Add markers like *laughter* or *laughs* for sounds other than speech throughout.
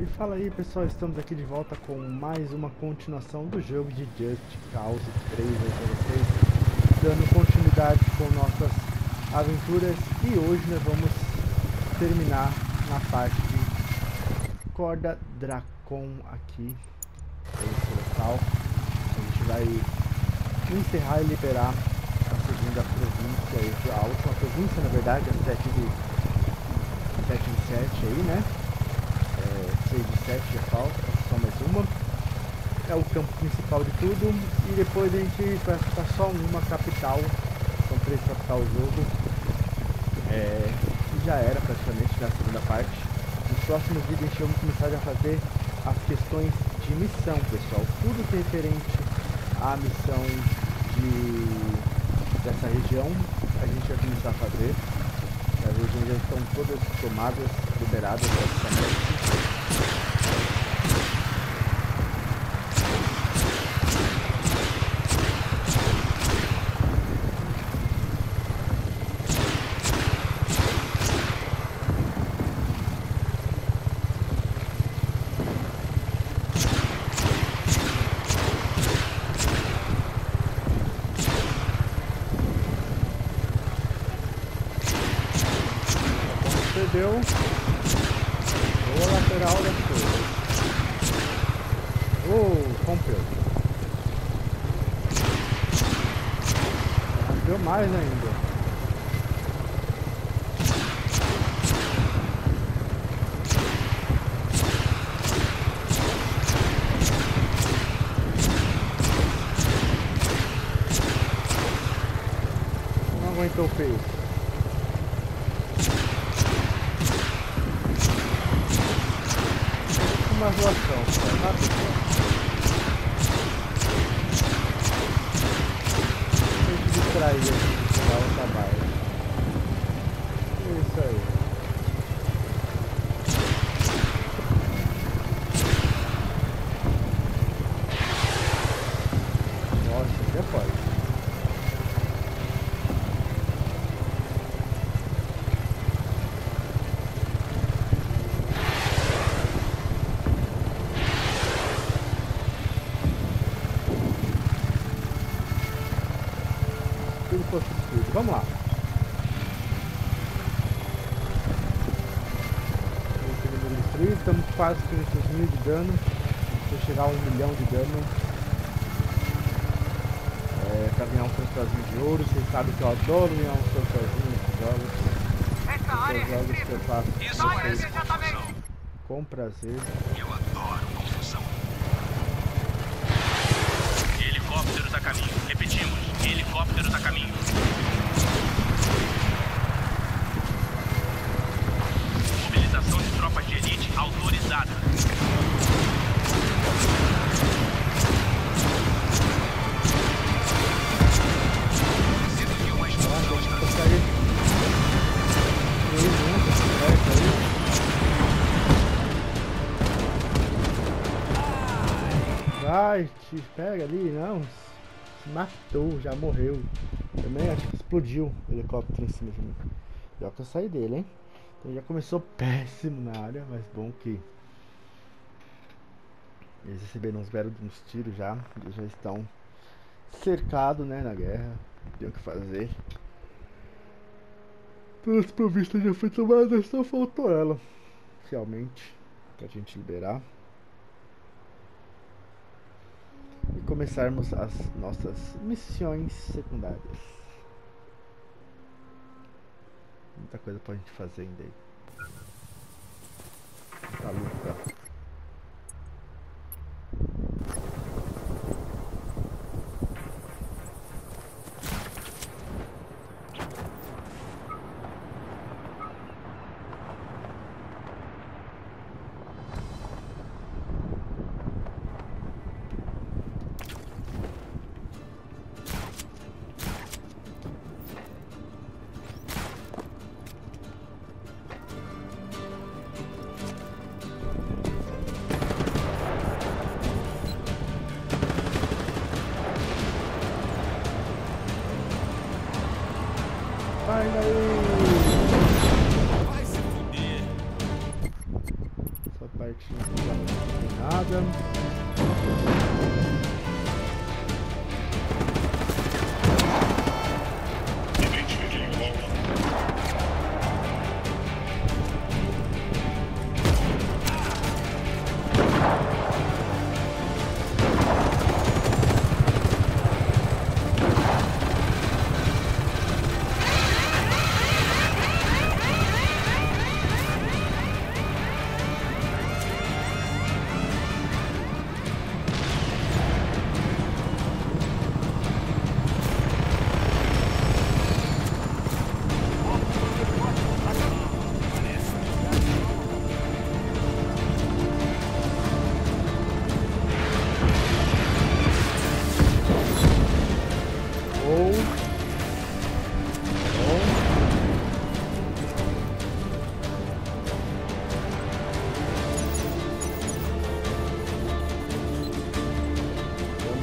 E fala aí pessoal, estamos aqui de volta com mais uma continuação do jogo de Just Cause 3 aí pra vocês, dando continuidade com nossas aventuras e hoje nós vamos terminar na parte de Corda Dracon aqui, esse local. A gente vai encerrar e liberar a segunda província, a última província na verdade, a 7 de 7 em 7 aí, né? É, 6 de 7 já falta, só mais uma. É o campo principal de tudo. E depois a gente vai ficar só uma capital. São três capitais o jogo. É, e já era praticamente na segunda parte. Nos próximos vídeos a gente vai começar a fazer as questões de missão, pessoal. Tudo que é referente à missão de dessa região a gente vai começar a fazer. As regiões já estão todas tomadas, liberadas praticamente. Perdeu. Boa lateral da coisa. Oh, rompeu. Rompeu mais ainda. Não aguentou o peso. uma relação, cara. Rápido. Tem que distrair aqui, tirar o trabalho. Isso aí. Nossa, já pode. Tudo fosse destruído. Vamos lá. Destruído, estamos quase com 500 mil de dano. Se chegar a um milhão de dano. É, pra ganhar um transtorzinho de ouro, vocês sabem que eu adoro ganhar um transtorzinho nesses jogos. Essa área é Esses jogos que eu faço Isso vocês exatamente. com prazer. Eu adoro confusão. Helicóptero a caminho. Repetimos, helicóptero a caminho. Mobilização de tropas de elite autorizada. Vai, te pega ali, não. Matou, já morreu. Também acho que explodiu o helicóptero em cima de mim. Já que eu saí dele, hein? Então já começou péssimo na área, mas bom que eles receberam uns belos uns tiros já. Eles já estão cercados, né, na guerra. Tem o que fazer. Todas as provistas já foi tomada, só faltou ela. Realmente, pra gente liberar. E começarmos as nossas missões secundárias. Muita coisa pra gente fazer ainda aí. Pra luta. ter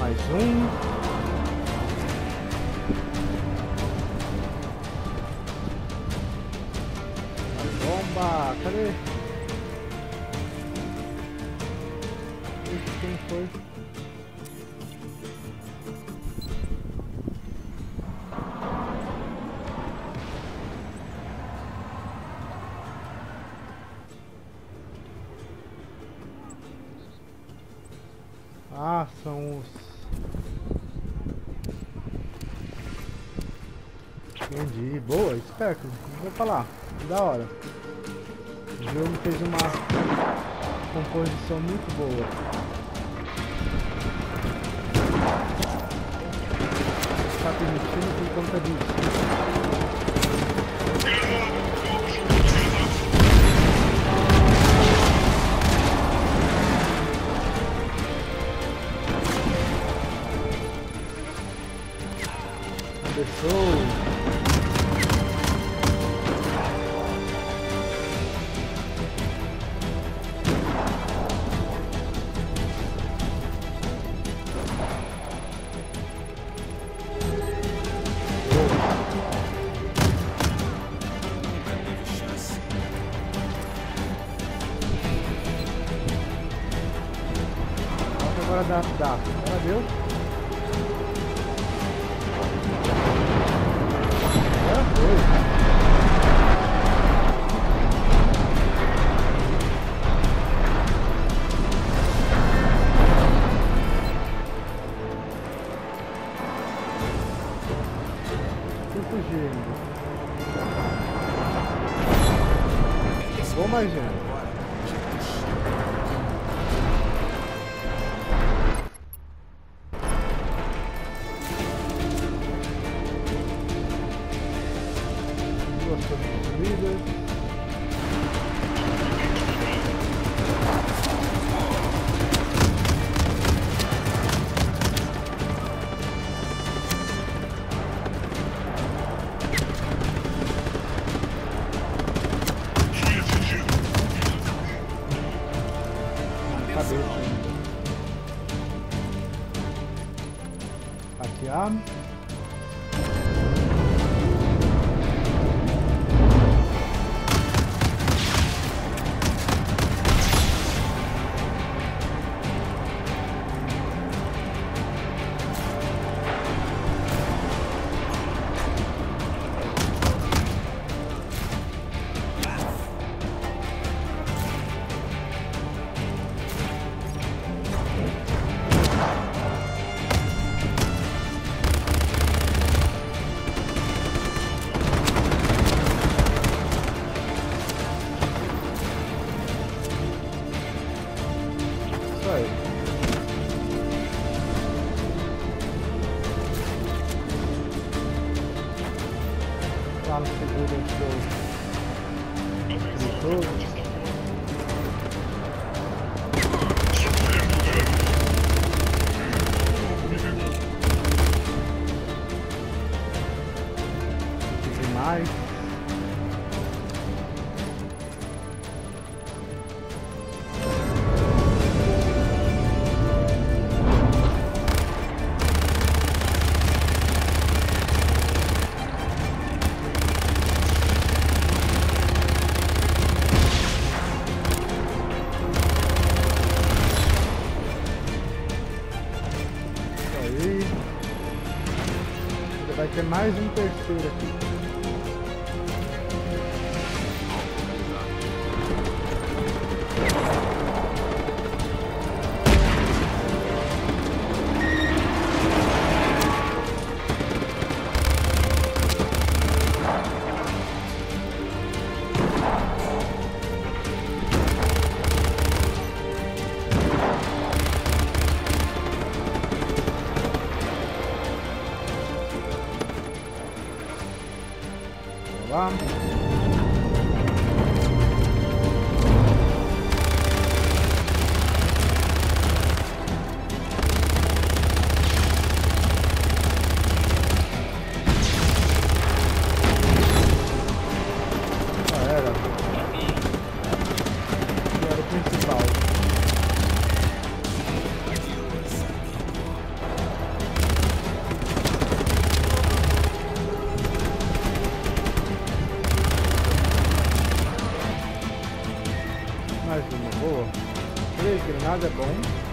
mais um. falar. Da hora. O jogo fez uma composição muito boa. Está permitindo por conta disso. Jahren. lá no seguro do seu Granadas é bom.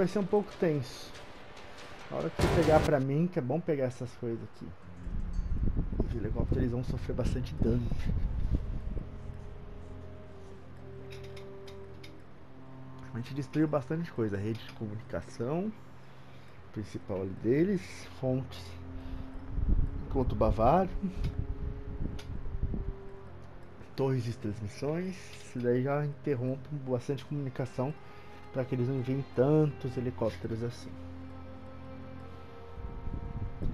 Vai ser um pouco tenso. Na hora que você pegar pra mim, que é bom pegar essas coisas aqui. Os helicópteros eles vão sofrer bastante dano. A gente destruiu bastante coisa. Rede de comunicação. Principal deles. Fontes. Encontro Bavário. Torres de transmissões. Isso daí já interrompe bastante comunicação para que eles não enviem tantos helicópteros assim.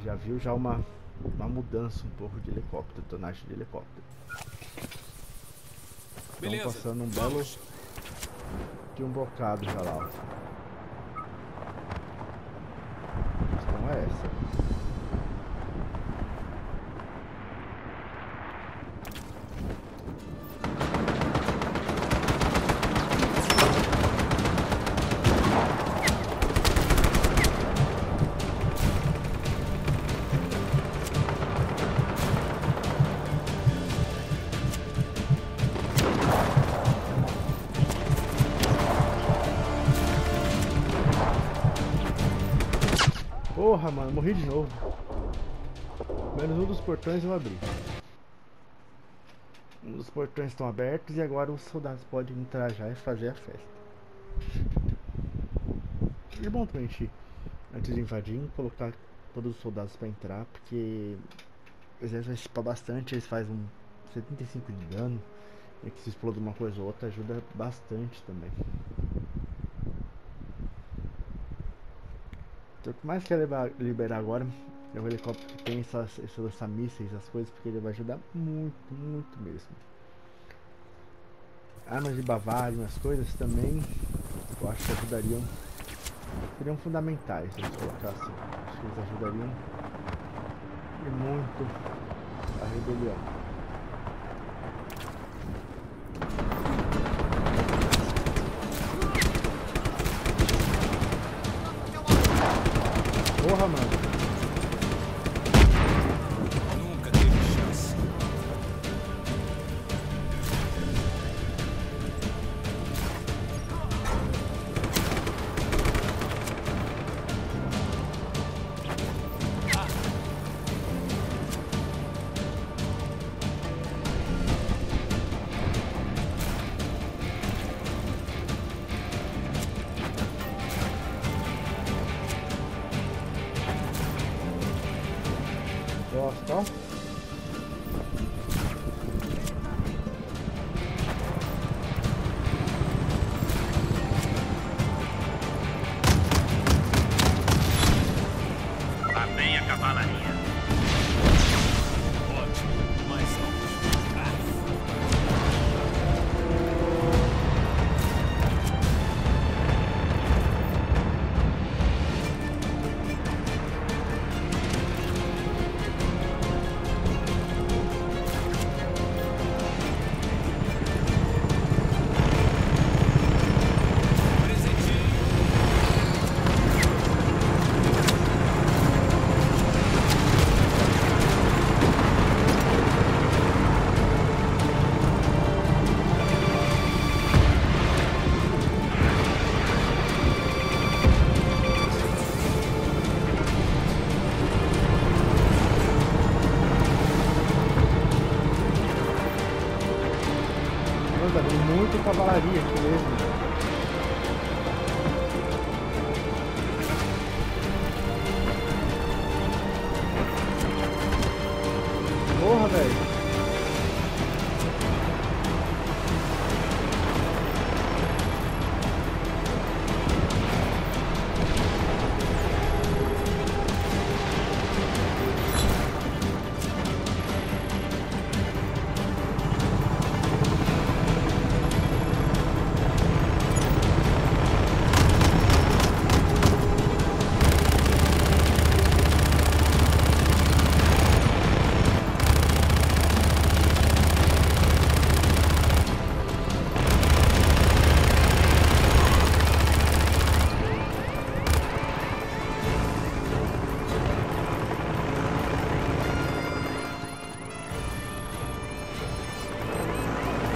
Já viu já uma, uma mudança um pouco de helicóptero, tonagem de helicóptero. Estão passando um belo de um bocado já lá. A questão é essa. Porra, mano, morri de novo. Menos um dos portões eu abri. Um dos portões estão abertos e agora os soldados podem entrar já e fazer a festa. É bom também, a gente, antes de invadir, colocar todos os soldados pra entrar, porque o exército vai chipar bastante, eles fazem um 75 de dano. E que se exploda uma coisa ou outra ajuda bastante também. o por mais que liberar, liberar agora, é um helicóptero que tem essas, essas, mísseis, as coisas, porque ele vai ajudar muito, muito mesmo. Armas de bavagem, as coisas também, eu acho que ajudariam. Seriam fundamentais, vamos colocar assim. Acho que eles ajudariam e muito a rebelião. Porra, mano.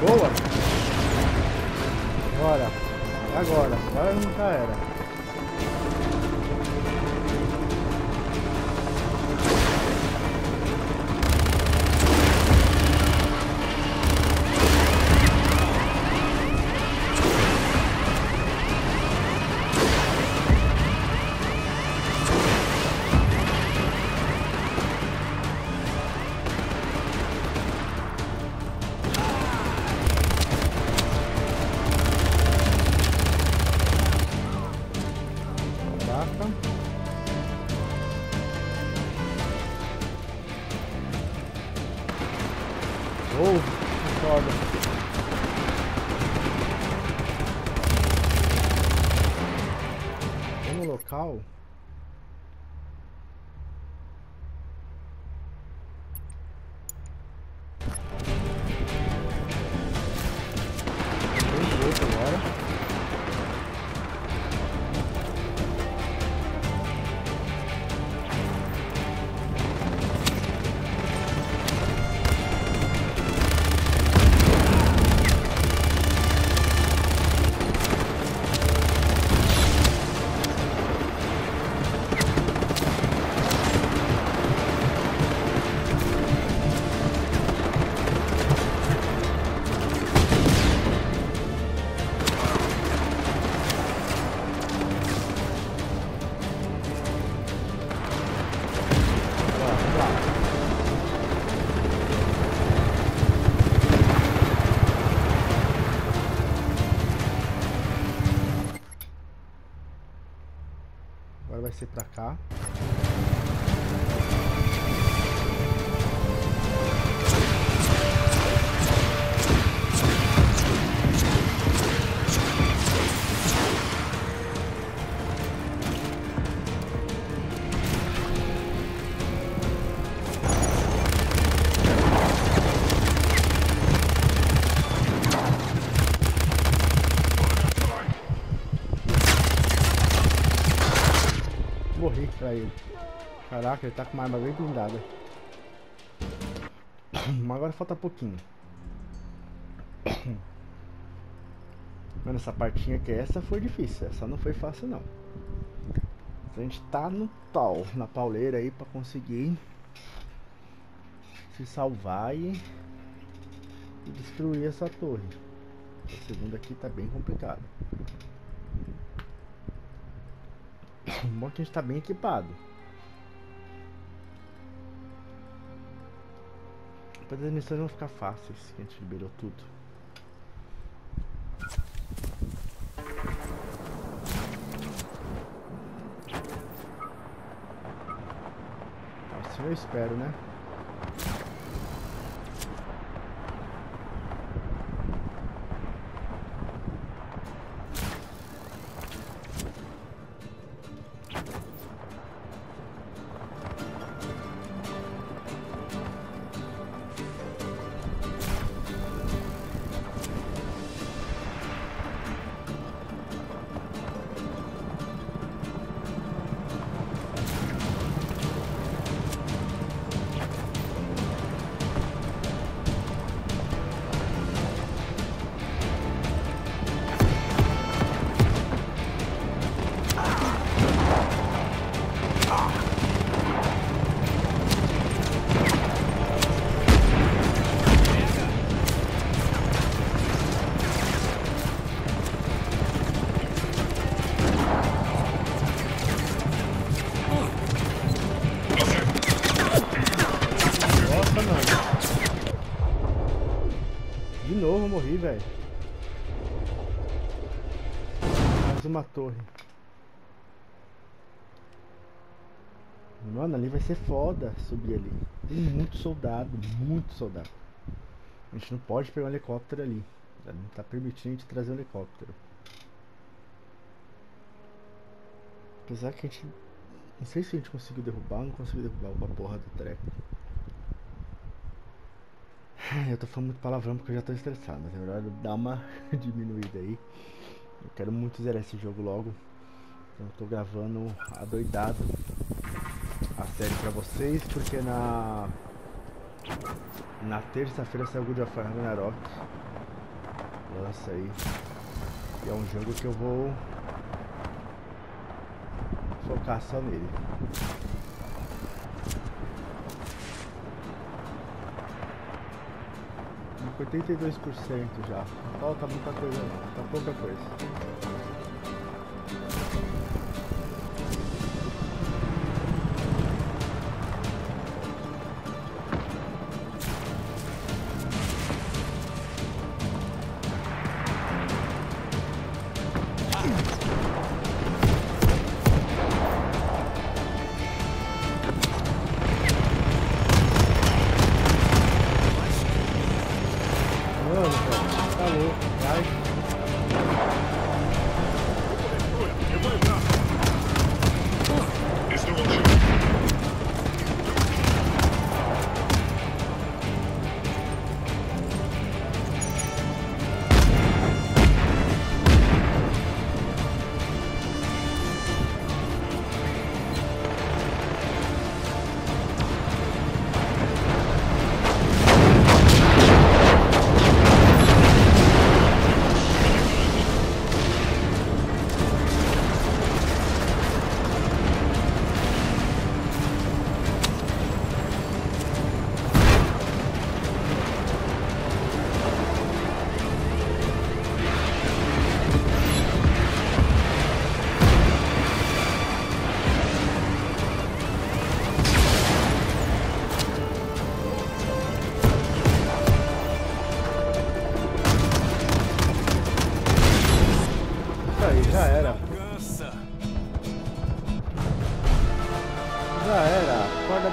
Boa. Bora. Agora. Agora já tá era. local car ele. Caraca, ele tá com uma arma bem blindada. *coughs* Mas agora falta pouquinho. *coughs* Mano, essa partinha que essa foi difícil. Essa não foi fácil não. A gente tá no pau, na pauleira aí pra conseguir se salvar e, e destruir essa torre. A segunda aqui tá bem complicado. Bom que a gente tá bem equipado. Depois as missões vão ficar fáceis, que a gente liberou tudo. Assim eu espero, né? Novo morri, velho. Mais uma torre. Mano, ali vai ser foda subir ali. Tem muito soldado, muito soldado. A gente não pode pegar um helicóptero ali. Não tá permitindo a gente trazer um helicóptero. Apesar que a gente. Não sei se a gente conseguiu derrubar não conseguiu derrubar a porra do treco. Eu tô falando muito palavrão porque eu já tô estressado, mas é melhor dar uma *laughs* diminuída aí. Eu quero muito zerar esse jogo logo. Então eu tô gravando adoidado a série pra vocês, porque na. Na terça-feira saiu God of War Ragnarok. Lança aí. E é um jogo que eu vou focar só nele. 82% já. Falta muita coisa falta pouca coisa.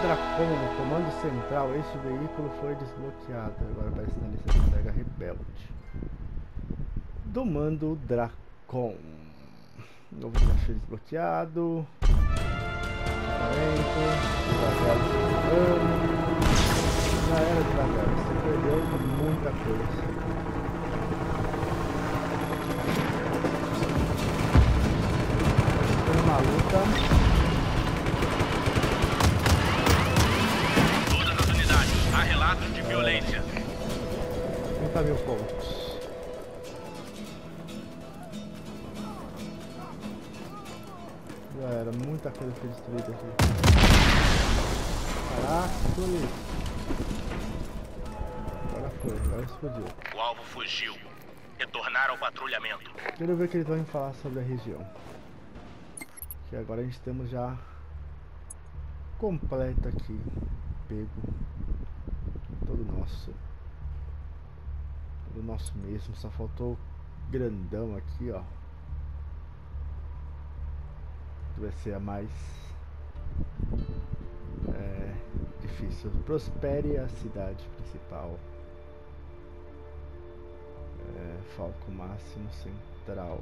Dracon, comando central. Este veículo foi desbloqueado. Agora aparece na lista de entrega rebelde. Do mando Dracon. Novo desafio desbloqueado. Equipamento. Já era devagar. Você perdeu muita coisa. Foi uma luta 50 mil pontos. Já era, muita coisa foi destruída aqui. Caraca, tudo Agora foi, agora explodiu. O alvo fugiu. Retornar ao patrulhamento. Quero ver o que eles vão falar sobre a região. Que agora a gente temos já completo aqui, pego todo nosso todo nosso mesmo, só faltou grandão aqui, ó. Vai ser a mais é, difícil. Prospere a cidade principal. É, foco máximo central.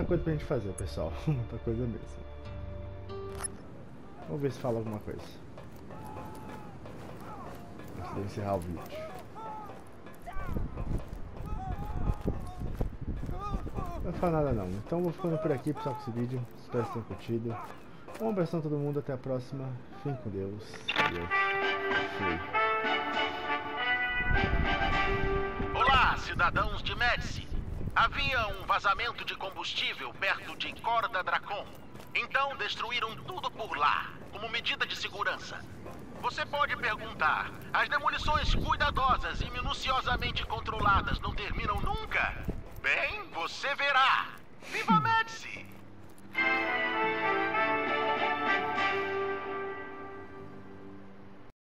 Muita coisa pra gente fazer, pessoal. *laughs* Muita coisa mesmo. Vamos ver se fala alguma coisa. Antes de encerrar o vídeo. Não vai falar nada não. Então vou ficando por aqui, pessoal, com esse vídeo. Espero que tenham curtido. Um abração a todo mundo, até a próxima. Fiquem com Deus. Eu fui. Olá, cidadãos de Médici. Havia um vazamento de combustível perto de Corda Dracon. Então destruíram tudo por lá, como medida de segurança. Você pode perguntar: as demolições cuidadosas e minuciosamente controladas não terminam nunca? Bem, você verá. Viva Médici!